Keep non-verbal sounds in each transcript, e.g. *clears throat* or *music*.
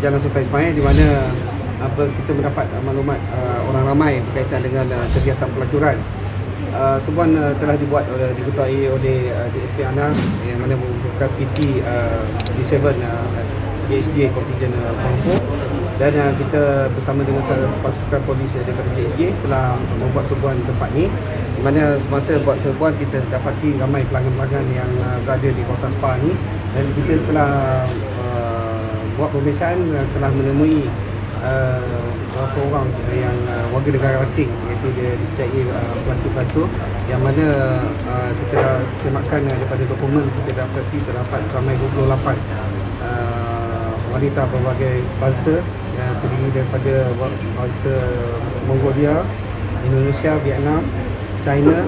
Jalan Sultan Ismail di mana apa kita mendapat uh, maklumat uh, orang ramai berkaitan dengan uh, kegiatan pelacuran. Uh, sebuah uh, telah dibuat oleh diketuai oleh uh, DSP Ana yang mana merupakan PT uh, D7 uh, JSJ Kontingen uh, Kuala dan uh, kita bersama dengan pasukan polis daripada JSJ telah membuat serbuan tempat ni. Di mana semasa buat serbuan kita dapati ramai pelanggan-pelanggan yang uh, berada di kawasan spa ni. Dan kita telah uh, buat pemeriksaan uh, telah menemui uh, beberapa orang yang uh, warga negara asing iaitu dia dipercayai uh, pelacur-pelacur yang mana uh, kita dah semakkan uh, daripada dokumen kita dapati terdapat seramai 28 uh, wanita berbagai bangsa yang terdiri daripada bangsa Mongolia, Indonesia, Vietnam, China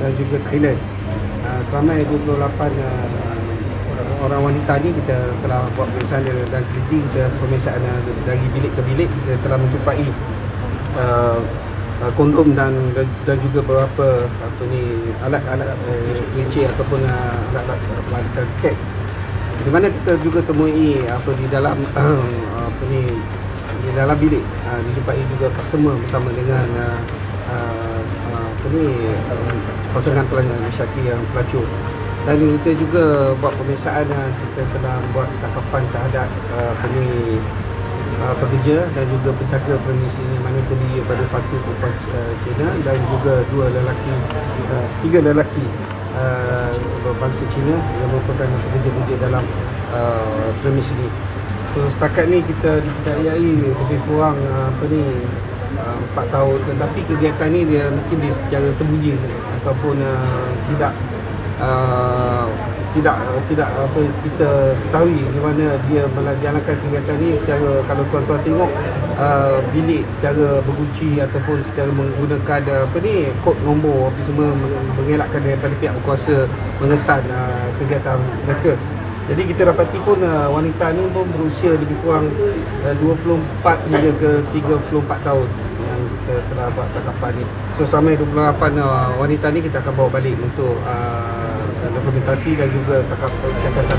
dan juga Thailand. Uh, seramai 28 uh, orang wanita ni kita telah buat pemeriksaan dan teliti kita pemeriksaan dari bilik ke bilik kita telah menjumpai uh, uh, kondom dan dan juga beberapa apa ni alat-alat uh, ataupun uh, alat-alat set. Di mana kita juga temui apa di dalam *clears throat* apa ni di dalam bilik uh, dijumpai juga customer bersama dengan uh, uh, apa ni uh, pasangan pelanggan Syaki yang pelacur dan kita juga buat pemeriksaan dan kita telah buat tangkapan terhadap uh, peni, uh, pekerja dan juga penjaga premis ini mana terdiri daripada satu perempuan uh, Cina dan juga dua lelaki uh, tiga lelaki uh, bangsa Cina yang merupakan pekerja-pekerja dalam uh, premis ini. So setakat ni kita dipercayai lebih kurang uh, apa ni uh, 4 tahun. Tetapi kegiatan ni dia mungkin dia secara sembunyi ataupun uh, tidak uh, tidak tidak apa kita ketahui di mana dia menjalankan kegiatan ni secara kalau tuan-tuan tengok uh, bilik secara berkunci ataupun secara menggunakan uh, apa ni kod nombor apa semua mengelakkan daripada pihak berkuasa mengesan uh, kegiatan mereka. Jadi kita dapati pun uh, wanita ni pun berusia lebih kurang uh, 24 hingga ke 34 tahun yang kita telah buat tangkapan ni. So sampai 28 uh, wanita ni kita akan bawa balik untuk uh, dokumentasi dan juga kesihatan